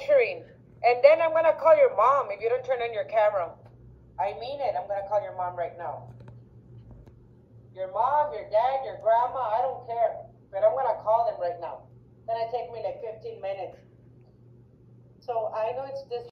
Shireen. And then I'm gonna call your mom if you don't turn on your camera. I mean it. I'm gonna call your mom right now. Your mom, your dad, your grandma, I don't care. But I'm gonna call them right now. Gonna take me like 15 minutes. So I know it's this